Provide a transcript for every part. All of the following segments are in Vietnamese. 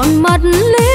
con mắt lý.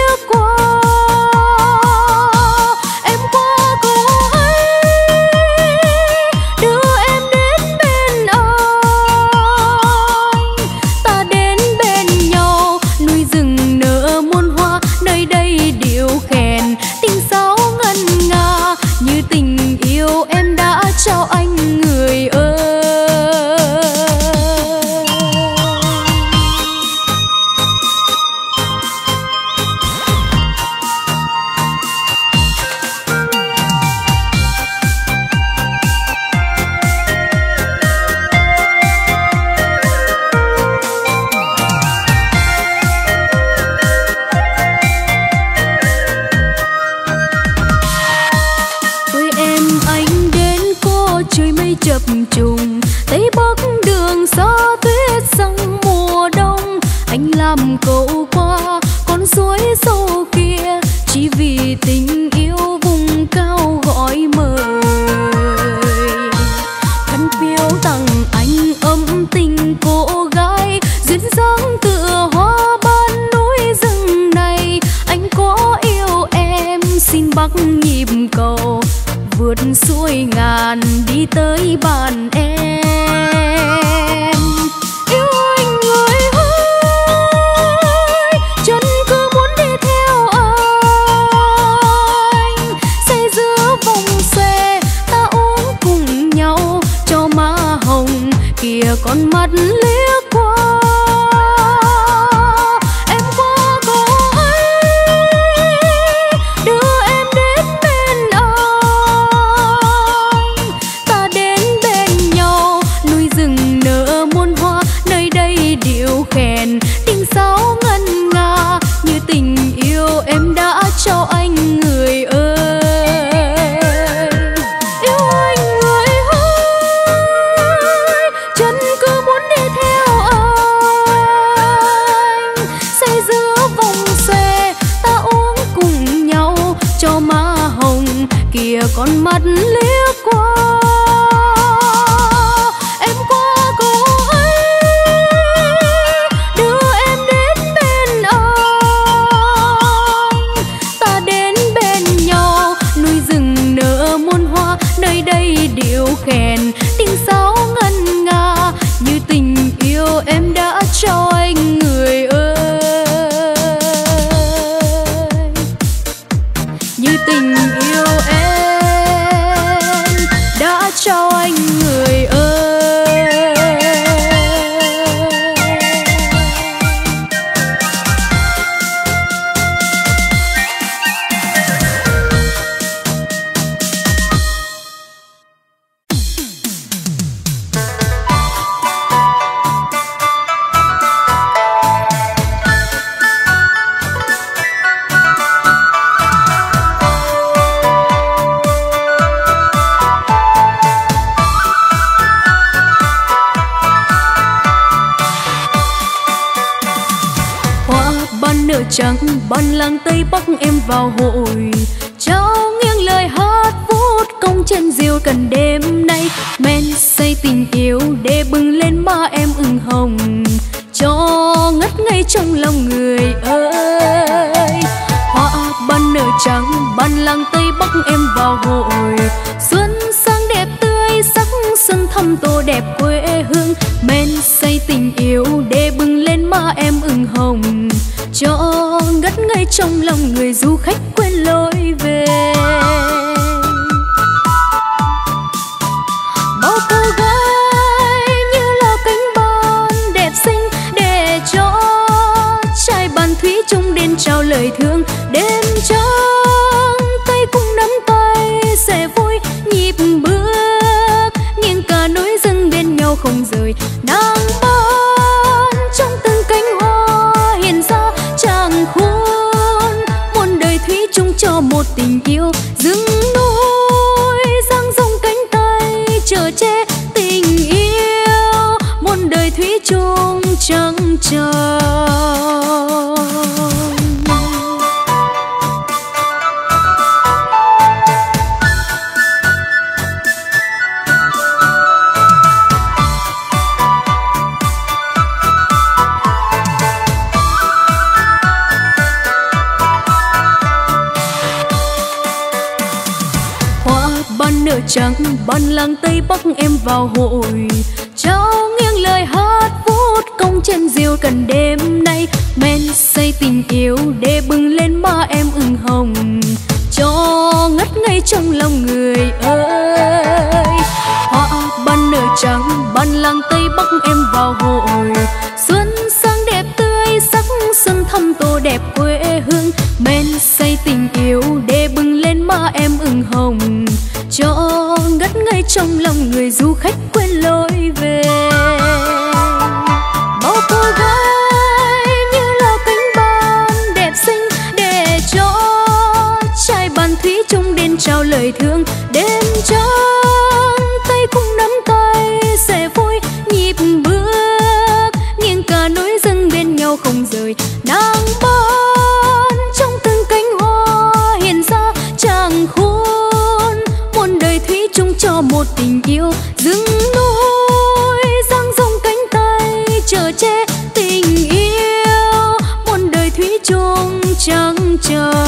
tình yêu muôn đời thủy chung chẳng chờ.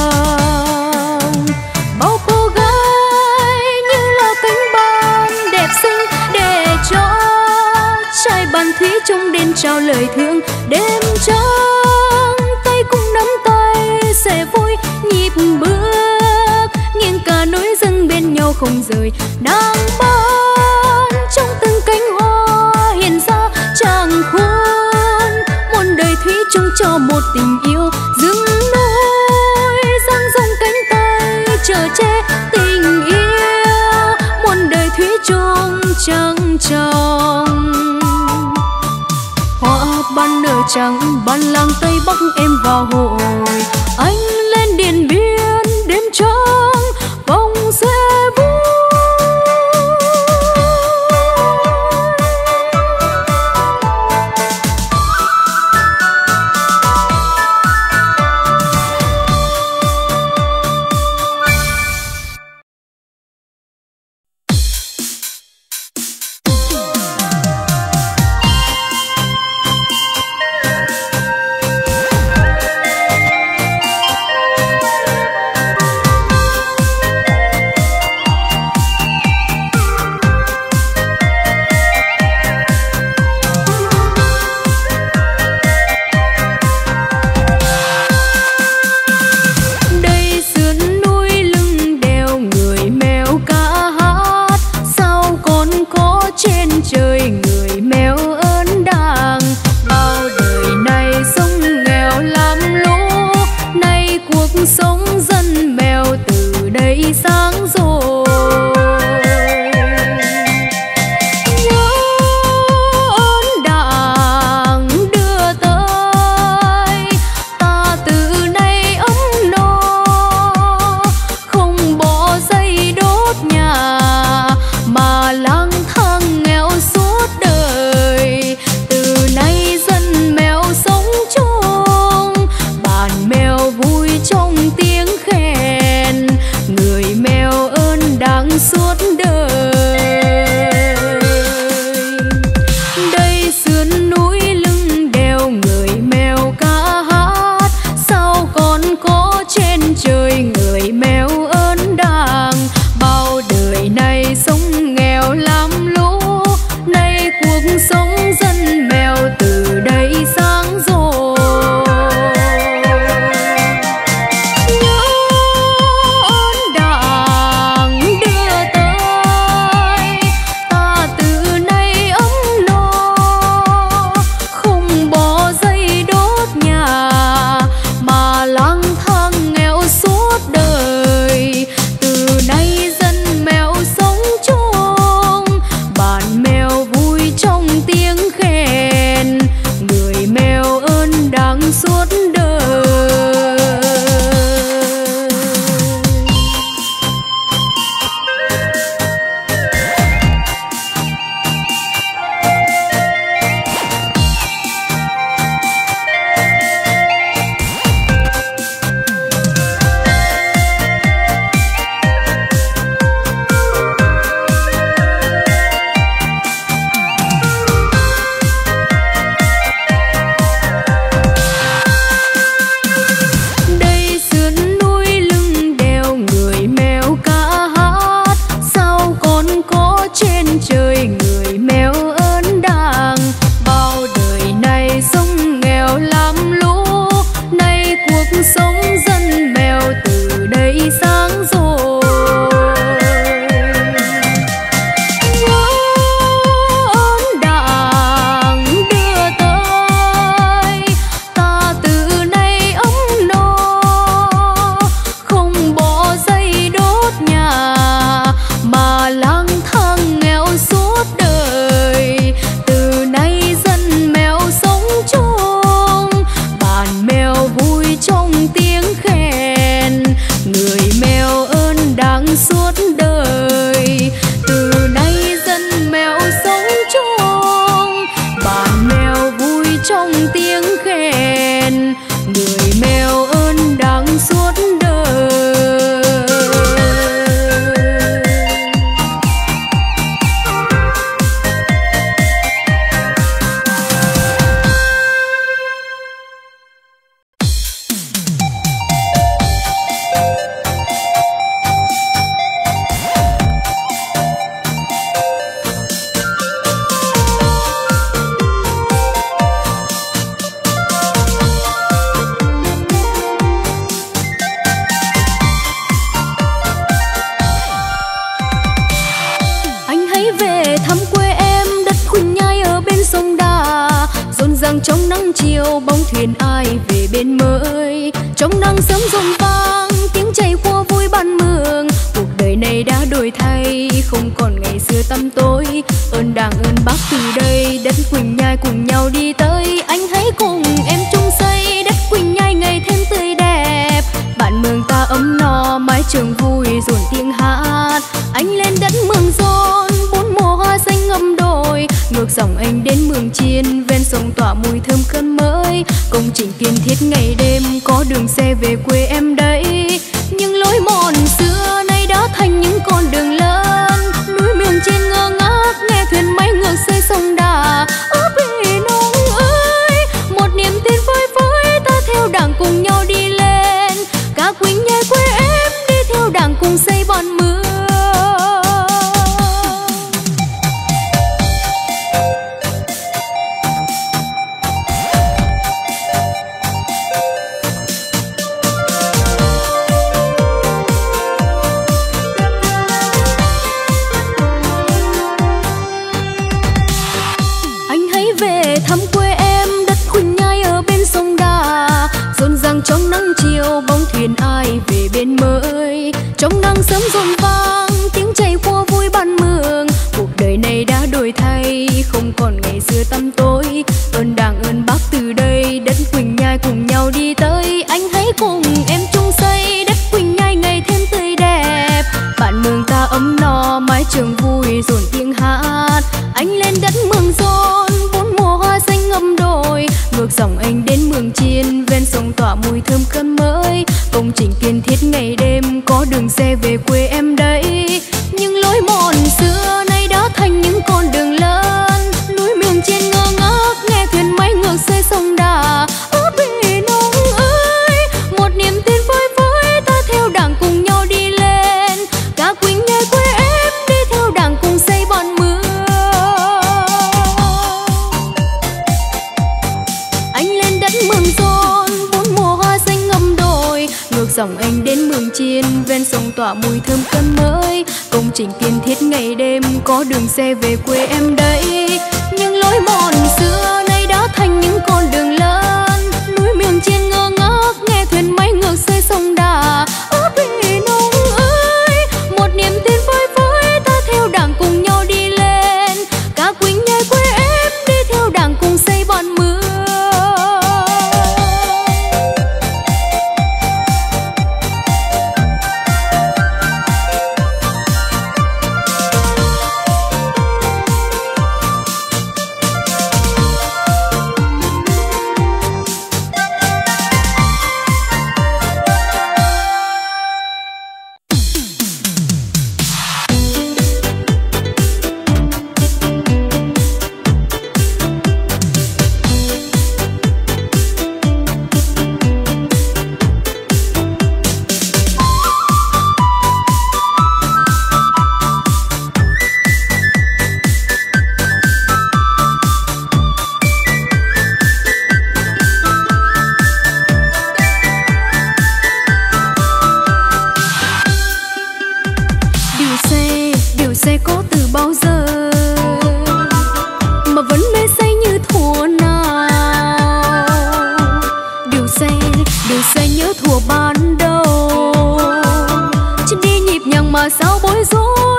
tình yêu dừng lối giang dung cánh tay chờ che tình yêu, muôn đời thủy chung trăng tròn. Hoa ban nở trắng, ban lang tây bắc em vào hội anh này mà sao bối rối.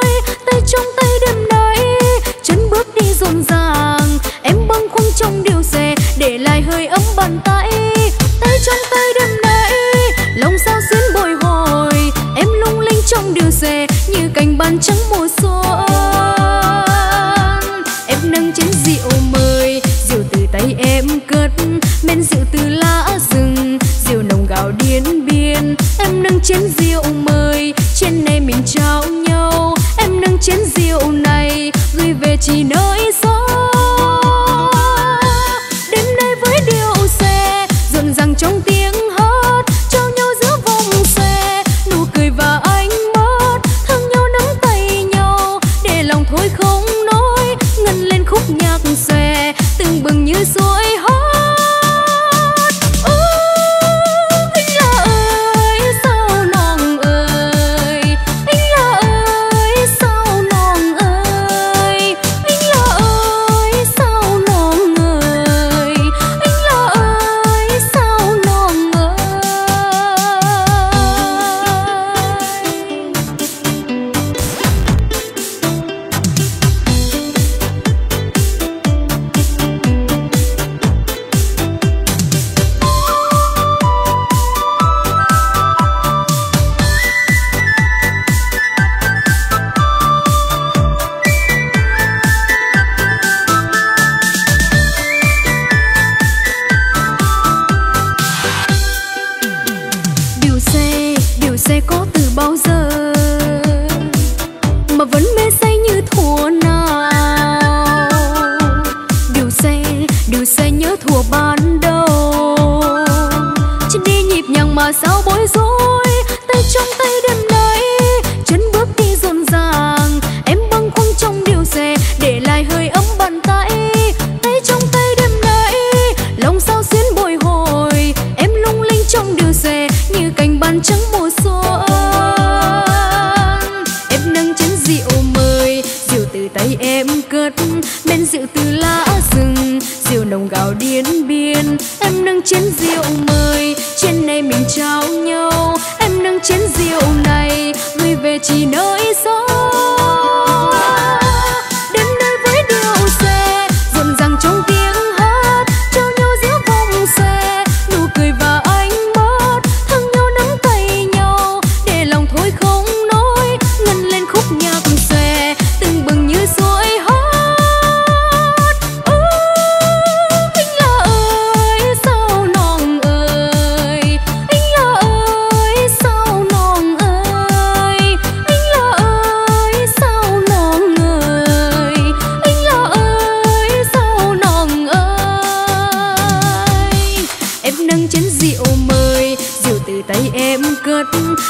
ngất,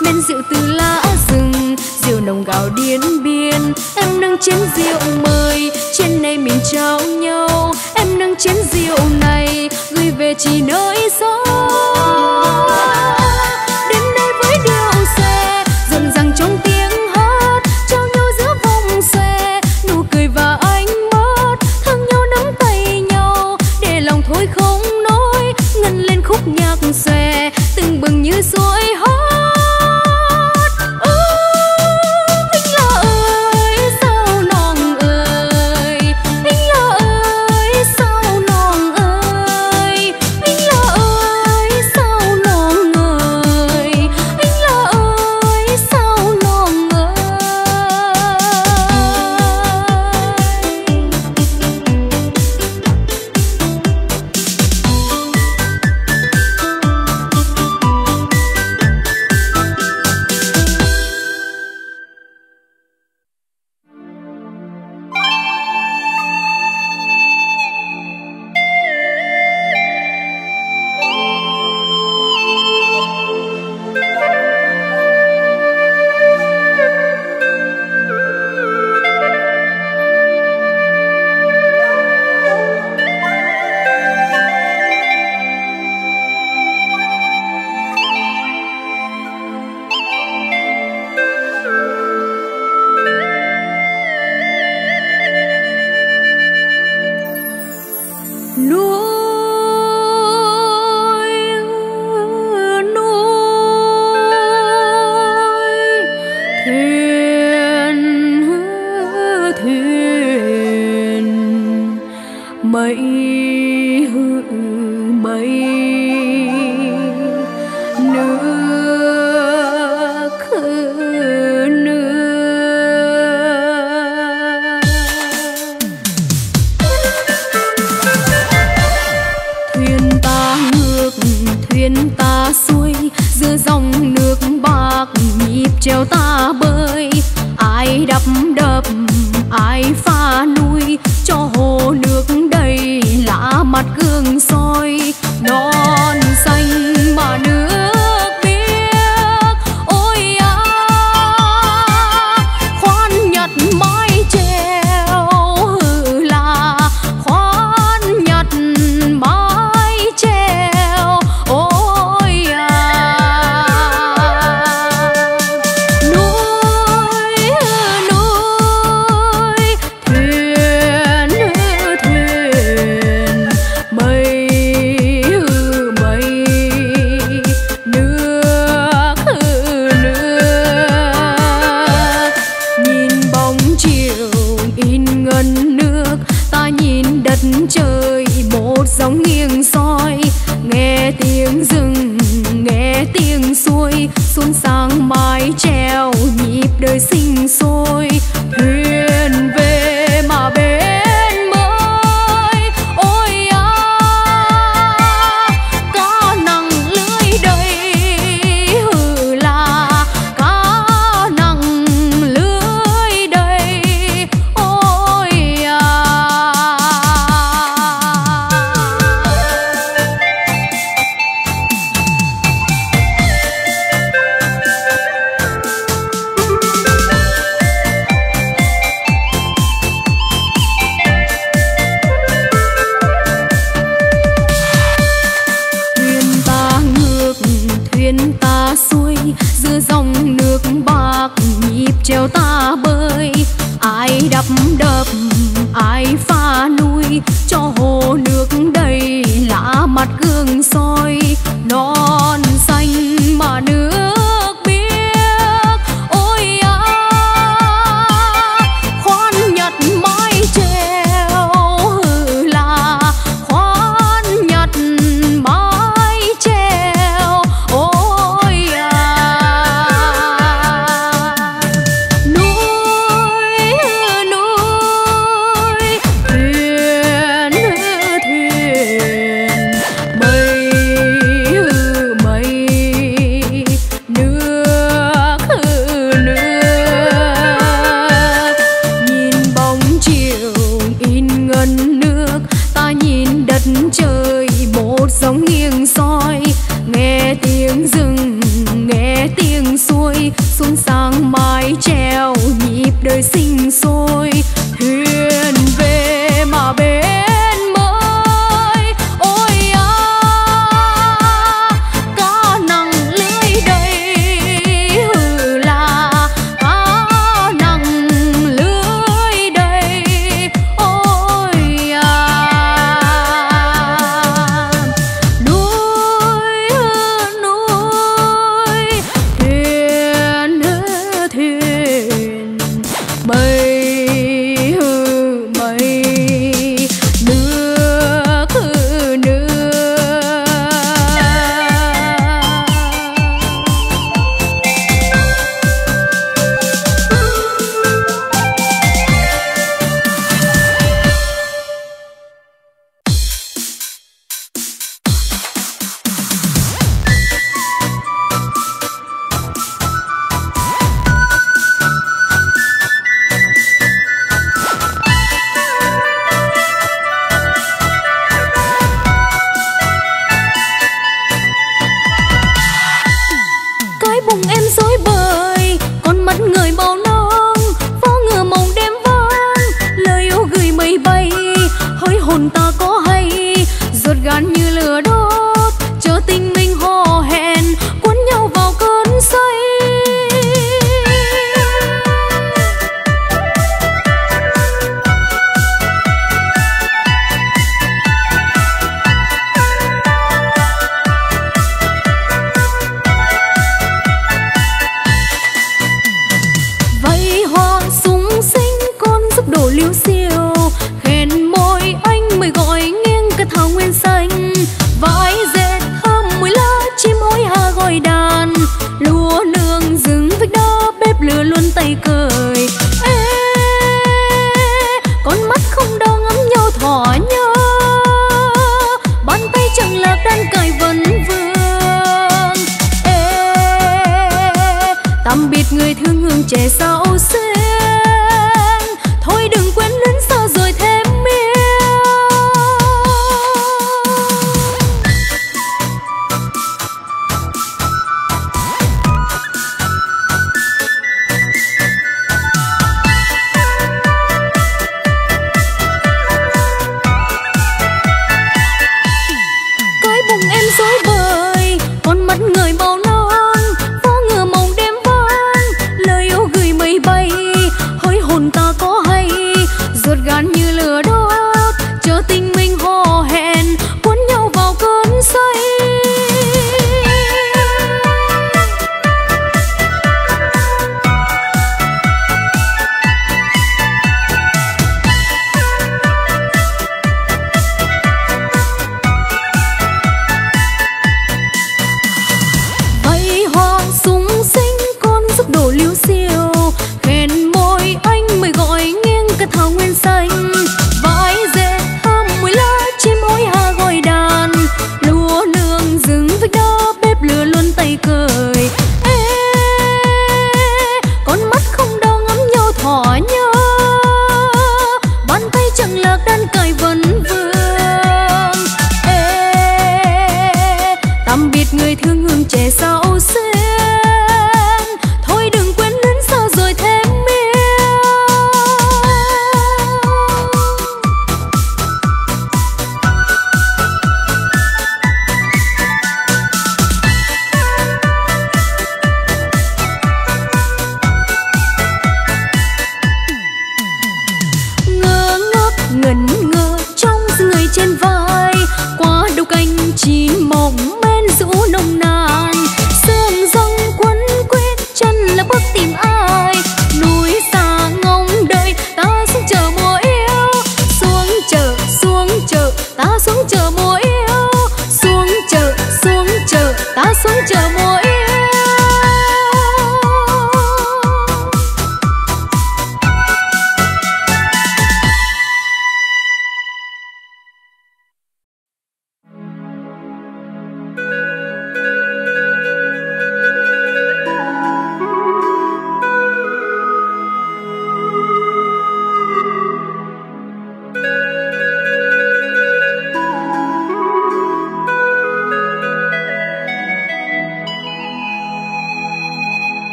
men rượu từ lá rừng, rượu nồng gạo điên biên. Em nâng chén rượu mời, trên này mình trao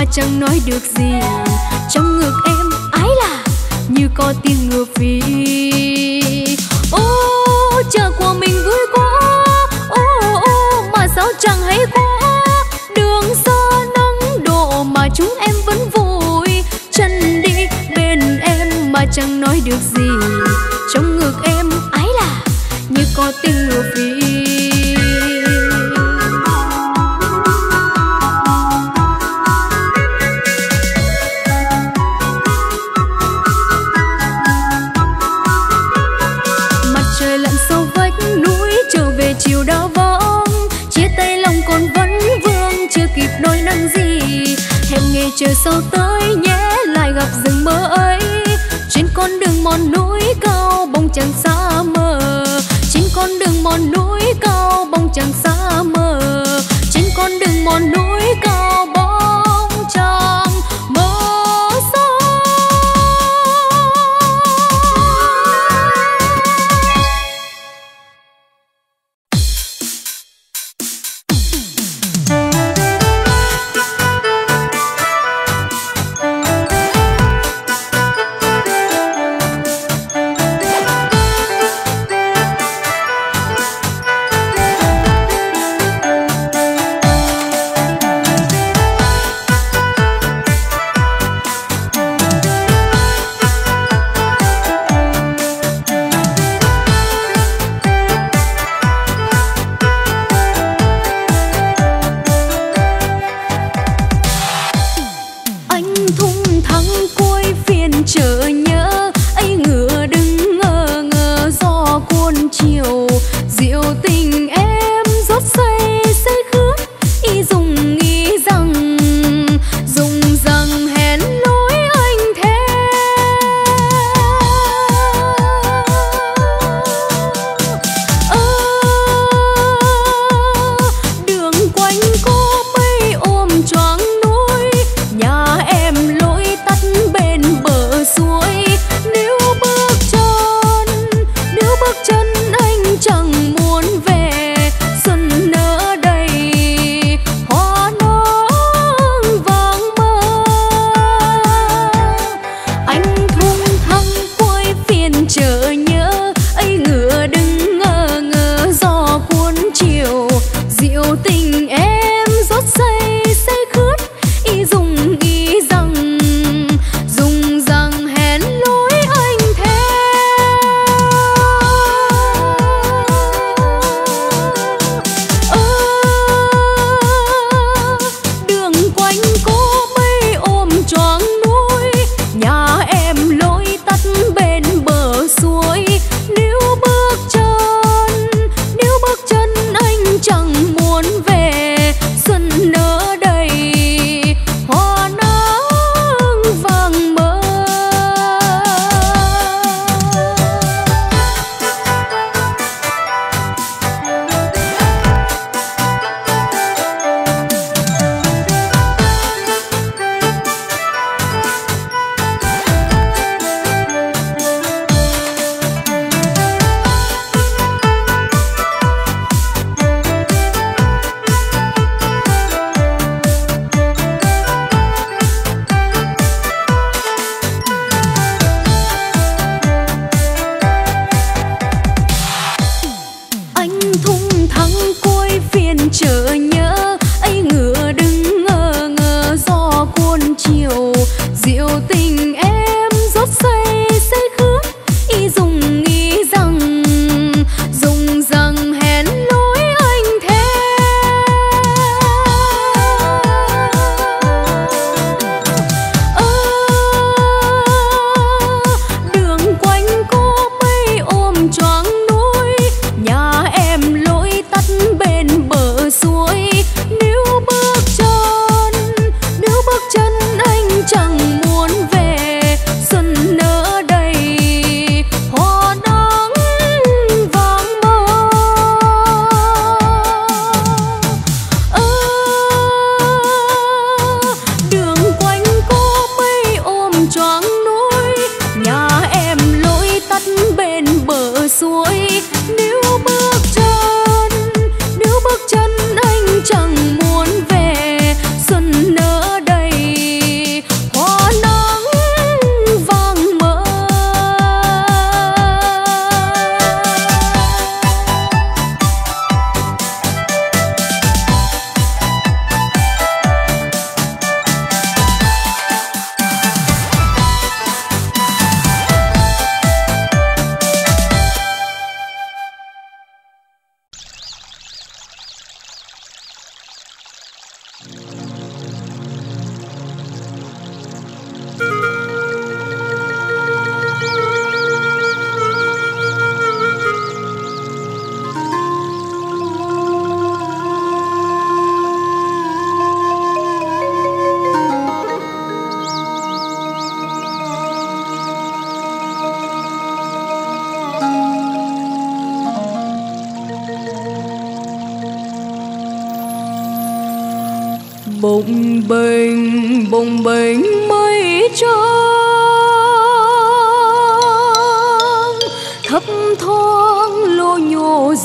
hoa chẳng nói được gì. Trong ngực em ái là như có tiếng ngựa phi chờ sau tới nhé, lại gặp rừng mơ ấy. Trên con đường mòn núi cao, bóng chẳng xa mờ. Trên con đường mòn núi cao, bóng chẳng xa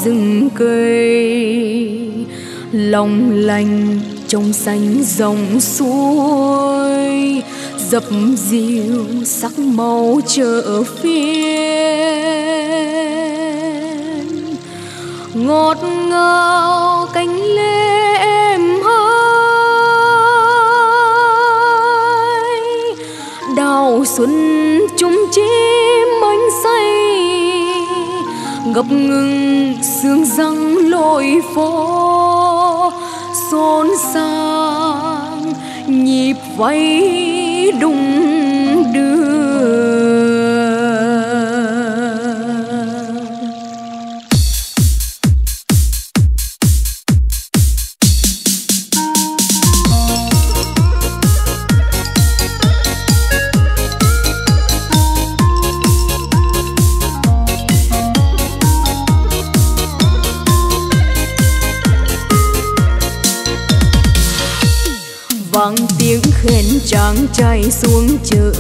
rừng cây. Lòng lành trong xanh dòng suối dập dìu sắc màu chợ phiên. Ngọt ngào cánh ngập ngừng sương răng lội phố xôn xao nhịp vẫy đung đưa. Chàng trai xuống chợ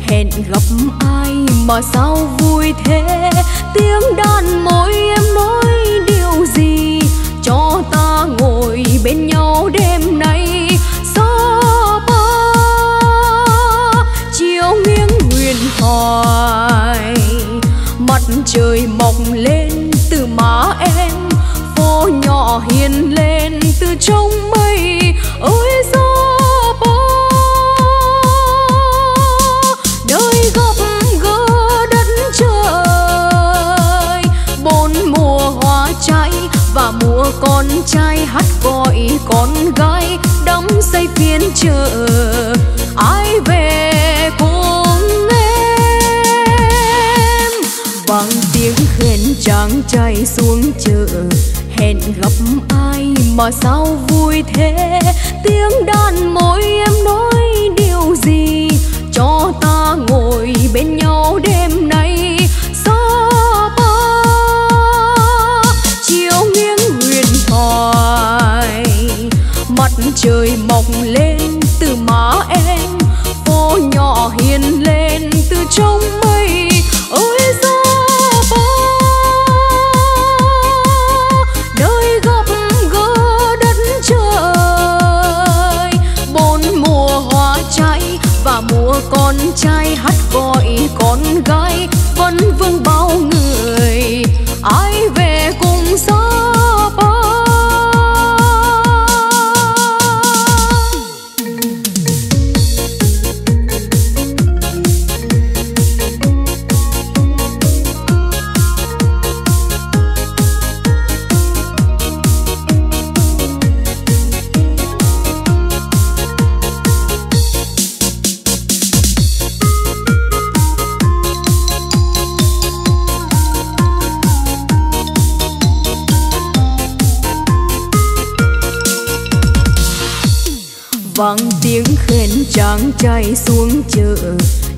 hẹn gặp ai mà sao vui thế? Tiếng đàn môi con gái đắm say phiên chợ, ai về cùng em? Vang tiếng khen chàng trai xuống chợ, hẹn gặp ai mà sao vui thế? Tiếng đàn môi em vang tiếng khen chàng trai xuống chợ.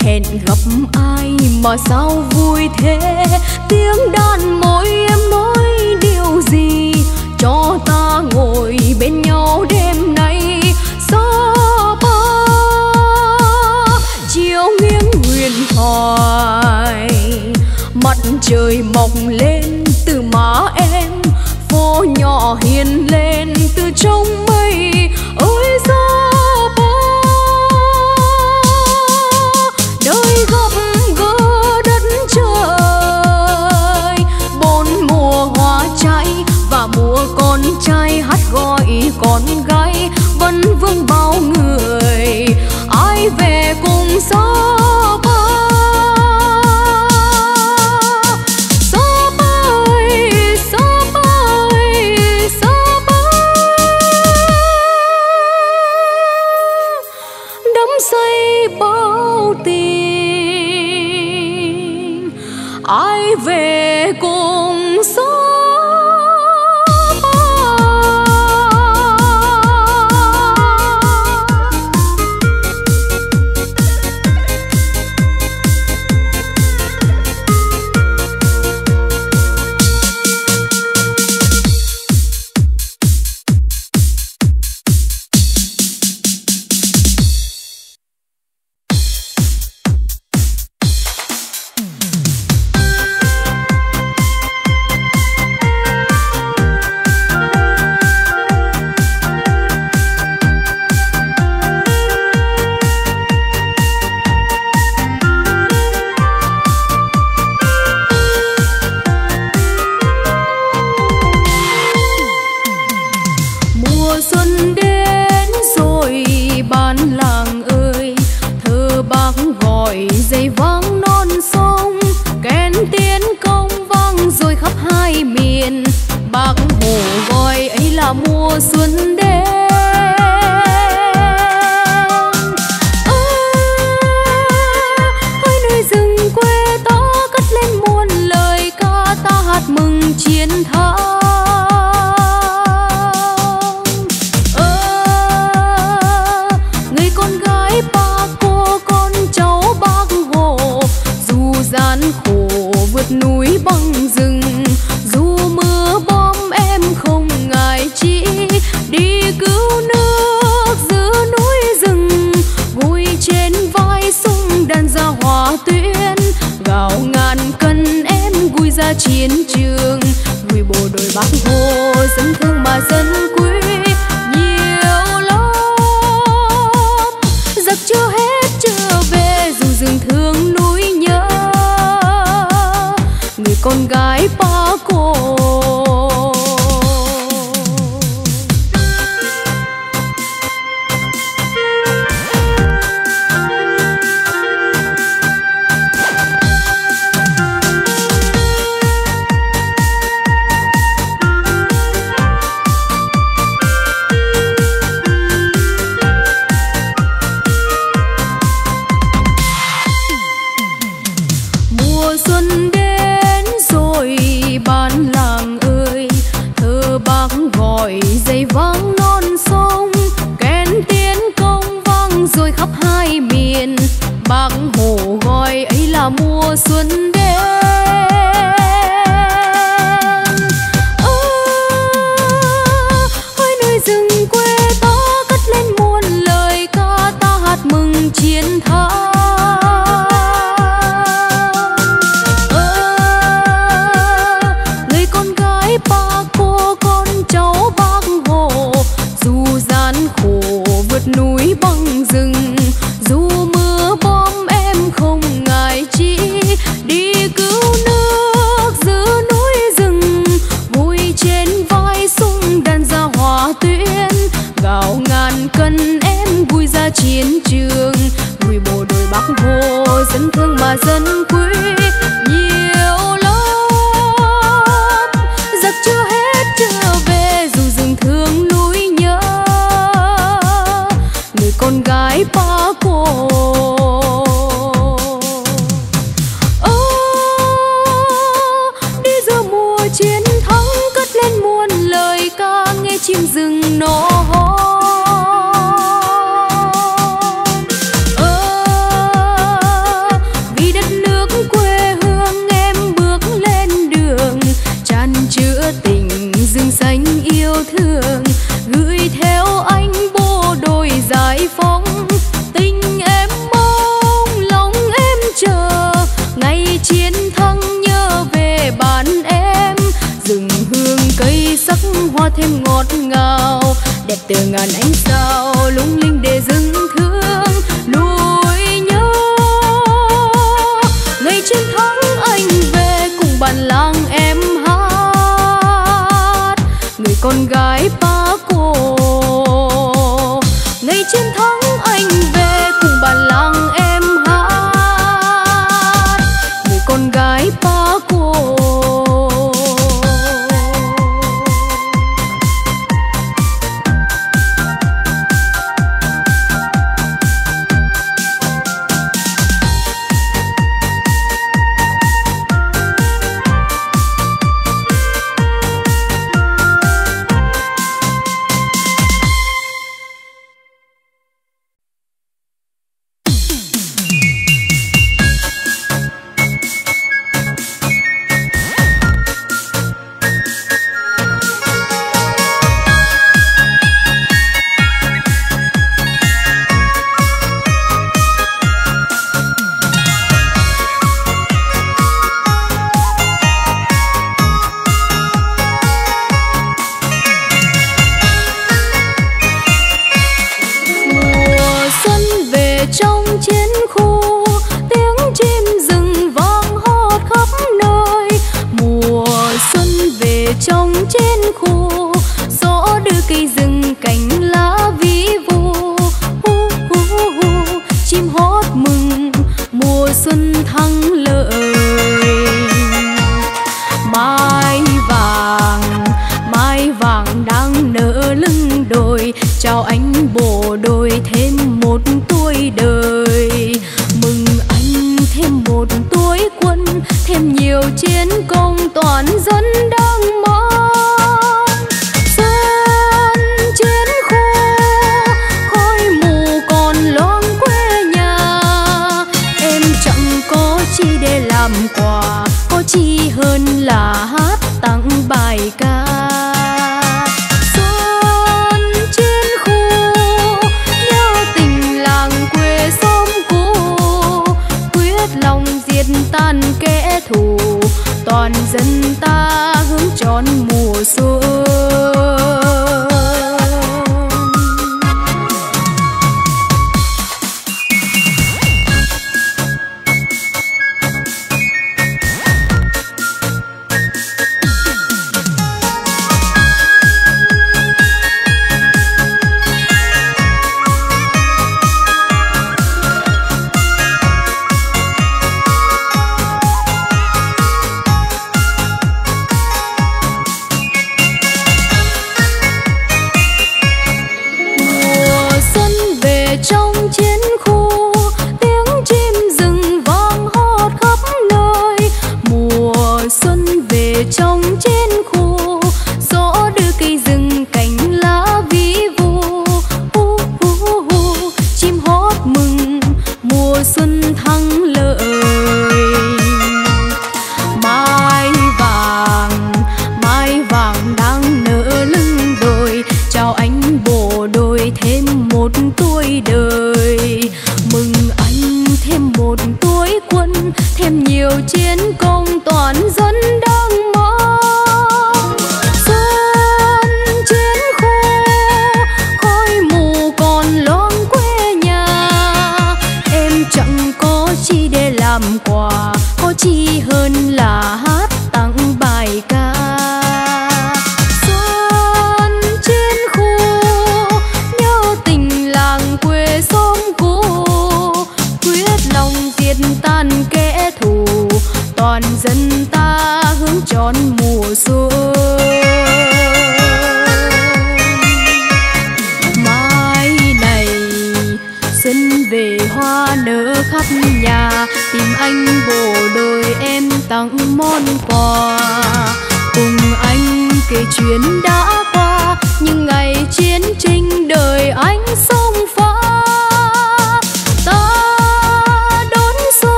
Hẹn gặp ai mà sao vui thế? Tiếng đàn môi em nói điều gì? Cho ta ngồi bên nhau đêm nay. Gió ba, chiều nghiêng huyền thoại. Mặt trời mọc lên từ má em, phố nhỏ hiền lên từ trong mây. chiến trường. Gửi bộ đội bác hồ dân thương mà dân quý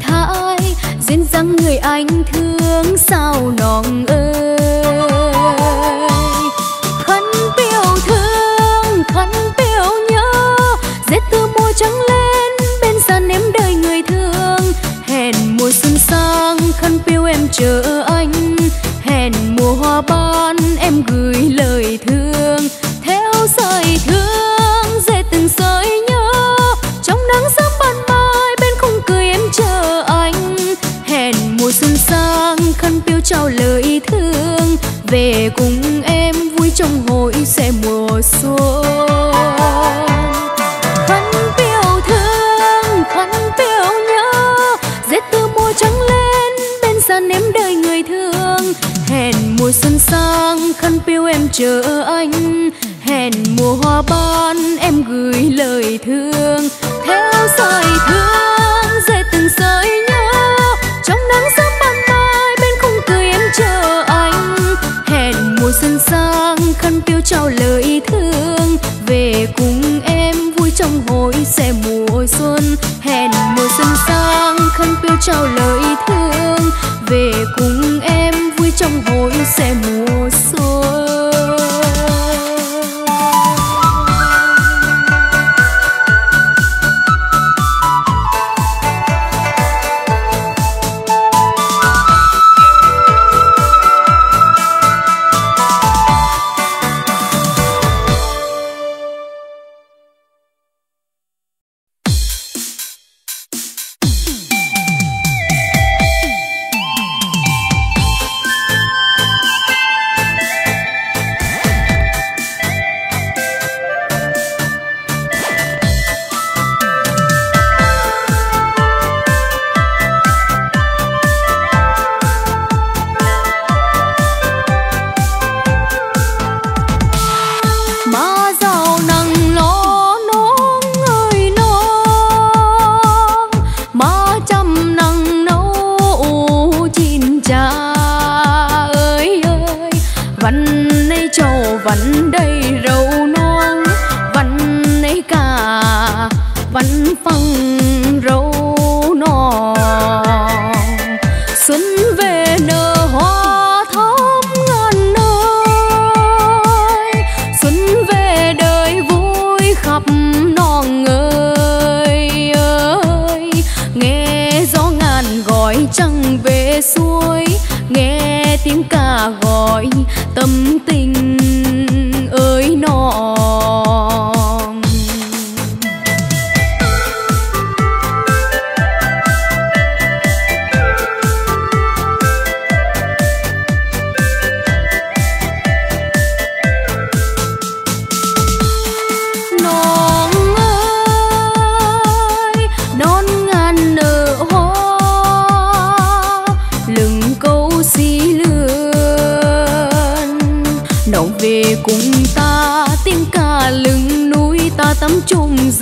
thái duyên dáng người anh thương sao nòng ơi. Khấn biểu thương, khấn biểu nhớ dệt từ mùa trắng lên, bên gian em đời người thương. Hẹn mùa xuân sang, khấn biểu em chờ anh. Hẹn mùa hoa ban chưa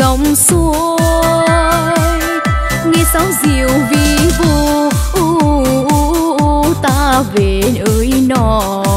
dòng suối nghe sáo diều vi vu ta về ơi nọ.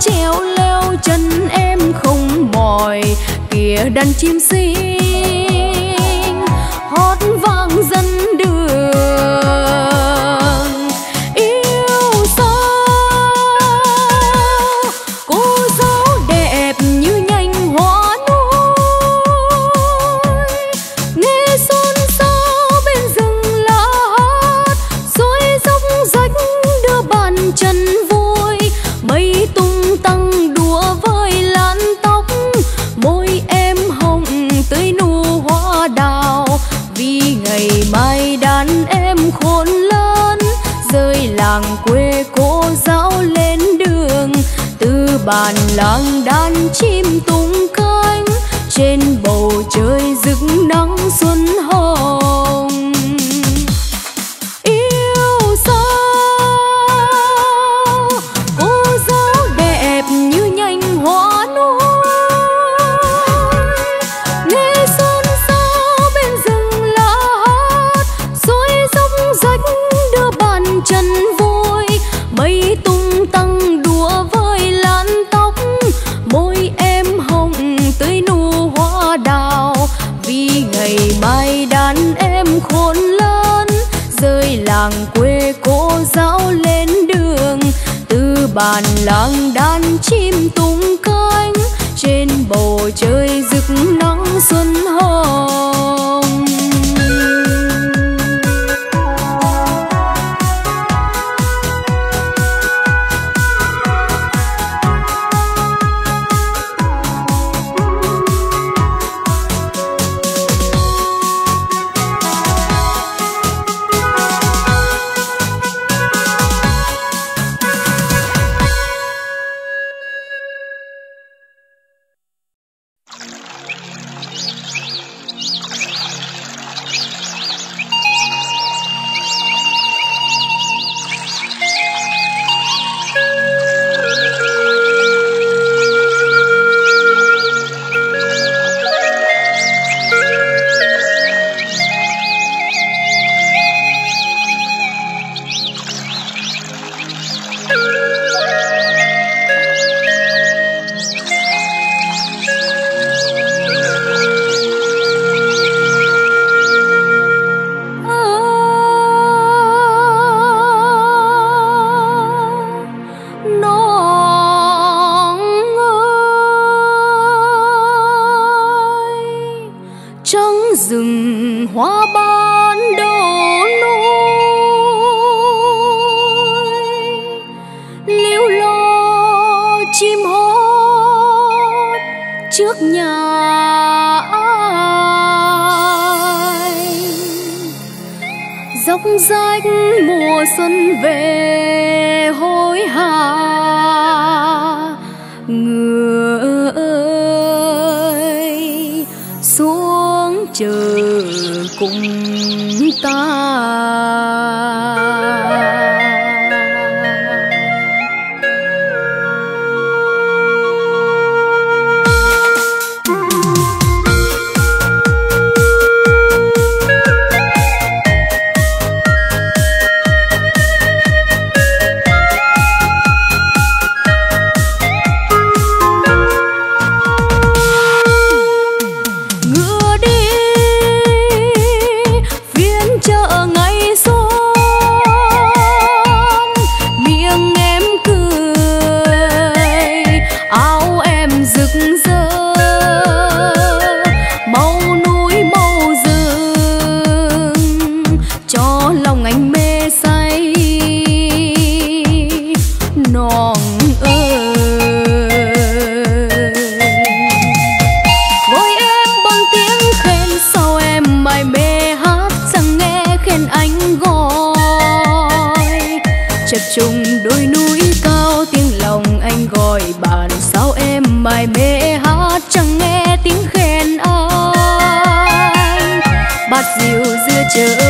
treo leo chân em không mỏi kìa đàn chim xinh 浪 cánh rừng hoa ban đổ nôi liễu lo chim hót trước nhà ai. Dốc rách mùa xuân về hối hả. you